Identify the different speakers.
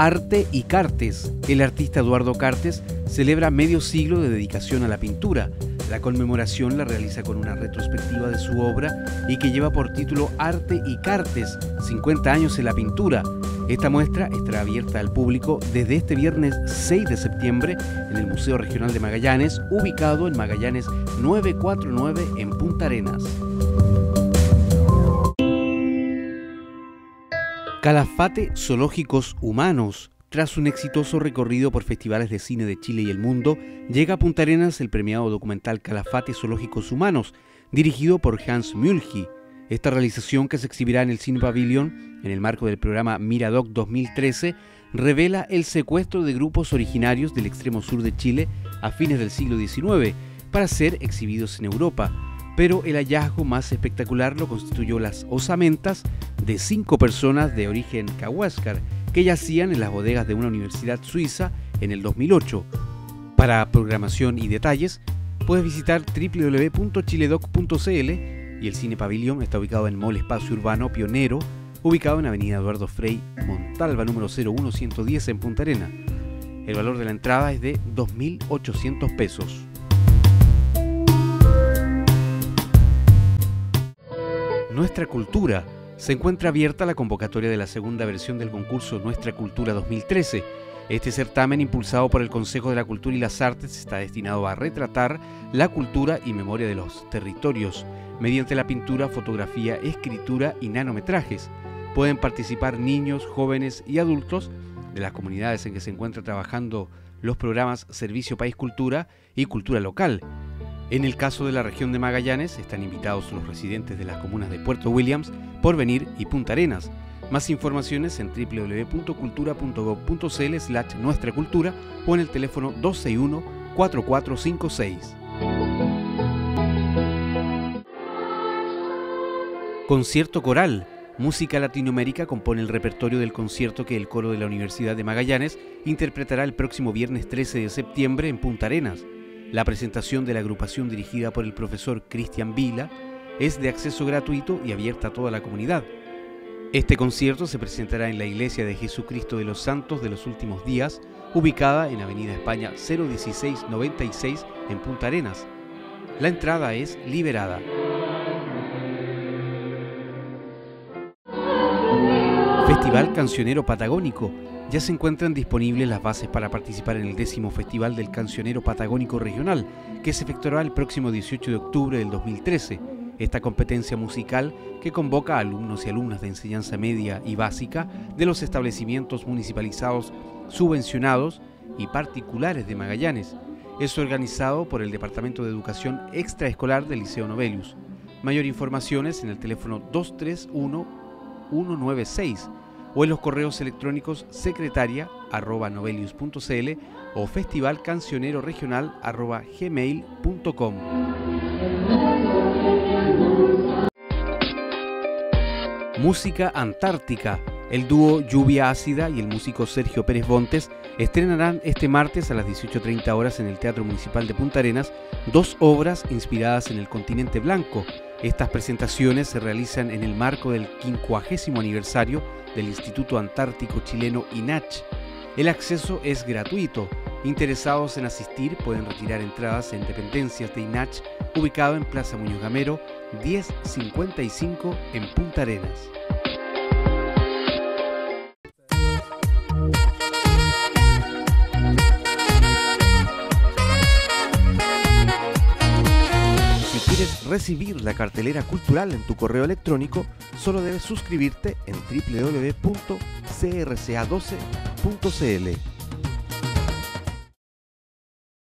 Speaker 1: Arte y Cartes. El artista Eduardo Cartes celebra medio siglo de dedicación a la pintura. La conmemoración la realiza con una retrospectiva de su obra y que lleva por título Arte y Cartes, 50 años en la pintura. Esta muestra estará abierta al público desde este viernes 6 de septiembre en el Museo Regional de Magallanes, ubicado en Magallanes 949 en Punta Arenas. Calafate Zoológicos Humanos. Tras un exitoso recorrido por festivales de cine de Chile y el mundo, llega a Punta Arenas el premiado documental Calafate Zoológicos Humanos, dirigido por Hans Mulgi. Esta realización, que se exhibirá en el Cine Pavilion en el marco del programa Miradoc 2013, revela el secuestro de grupos originarios del extremo sur de Chile a fines del siglo XIX para ser exhibidos en Europa pero el hallazgo más espectacular lo constituyó las osamentas de cinco personas de origen cahuáscar que yacían en las bodegas de una universidad suiza en el 2008. Para programación y detalles, puedes visitar www.chiledoc.cl y el Cine Pavilion está ubicado en Mall Espacio Urbano Pionero, ubicado en Avenida Eduardo Frei Montalva número 01110 en Punta Arena. El valor de la entrada es de 2.800 pesos. Nuestra Cultura. Se encuentra abierta la convocatoria de la segunda versión del concurso Nuestra Cultura 2013. Este certamen, impulsado por el Consejo de la Cultura y las Artes, está destinado a retratar la cultura y memoria de los territorios mediante la pintura, fotografía, escritura y nanometrajes. Pueden participar niños, jóvenes y adultos de las comunidades en que se encuentran trabajando los programas Servicio País Cultura y Cultura Local en el caso de la región de Magallanes, están invitados los residentes de las comunas de Puerto Williams, Porvenir y Punta Arenas. Más informaciones en www.cultura.gov.cl nuestra cultura o en el teléfono 261-4456. Concierto coral. Música Latinoamérica compone el repertorio del concierto que el coro de la Universidad de Magallanes interpretará el próximo viernes 13 de septiembre en Punta Arenas. La presentación de la agrupación dirigida por el profesor Cristian Vila es de acceso gratuito y abierta a toda la comunidad. Este concierto se presentará en la Iglesia de Jesucristo de los Santos de los Últimos Días, ubicada en Avenida España 01696 en Punta Arenas. La entrada es liberada. Festival Cancionero Patagónico ya se encuentran disponibles las bases para participar en el décimo Festival del Cancionero Patagónico Regional, que se efectuará el próximo 18 de octubre del 2013. Esta competencia musical que convoca a alumnos y alumnas de enseñanza media y básica de los establecimientos municipalizados subvencionados y particulares de Magallanes. Es organizado por el Departamento de Educación Extraescolar del Liceo Novelius. Mayor informaciones en el teléfono 231 196 o en los correos electrónicos secretaria arroba novelius.cl o festivalcancioneroregional arroba gmail.com. Música Antártica. El dúo Lluvia Ácida y el músico Sergio Pérez Bontes estrenarán este martes a las 18.30 horas en el Teatro Municipal de Punta Arenas dos obras inspiradas en el continente blanco. Estas presentaciones se realizan en el marco del 50 aniversario del Instituto Antártico Chileno INACH. El acceso es gratuito. Interesados en asistir pueden retirar entradas en dependencias de INACH ubicado en Plaza Muñoz Gamero 1055 en Punta Arenas. Recibir la cartelera cultural en tu correo electrónico, solo debes suscribirte en www.crca12.cl.